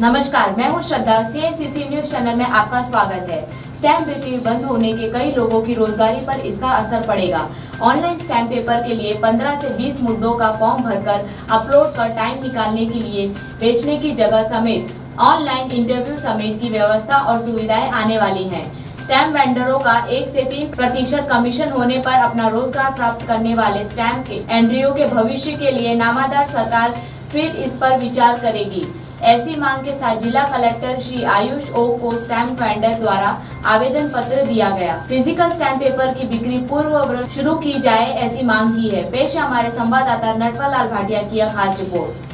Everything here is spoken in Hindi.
नमस्कार, मैं हूँ श्रद्धा। सीएनसीसी न्यूज़ चैनल में आपका स्वागत है। स्टैम्प ड्यूटी बंद होने के कई लोगों की रोजगारी पर इसका असर पड़ेगा। ऑनलाइन स्टैम्प पेपर के लिए 15 से 20 मुद्दों का फॉर्म भरकर अपलोड कर टाइम निकालने के लिए बेचने की जगह समेत ऑनलाइन इंटरव्यू समेत की व्यवस्था और सुविधाएँ आने वाली हैं। स्टैम्प वेंडरों का एक से तीन प्रतिशत कमीशन होने पर अपना रोज़गार प्राप्त करने वाले स्टैम्प एंड्रियो के भविष्य के लिए नामादार सरकार फिर इस पर विचार करेगी। ऐसी मांग के साथ जिला कलेक्टर श्री आयुष ओ को स्टैम्प वेंडर द्वारा आवेदन पत्र दिया गया। फ़िज़िकल स्टैम्प पेपर की बिक्री पूर्व शुरू की जाए ऐसी मांग की है। पेश हमारे संवाददाता नटवर लाल भाटिया की खास रिपोर्ट।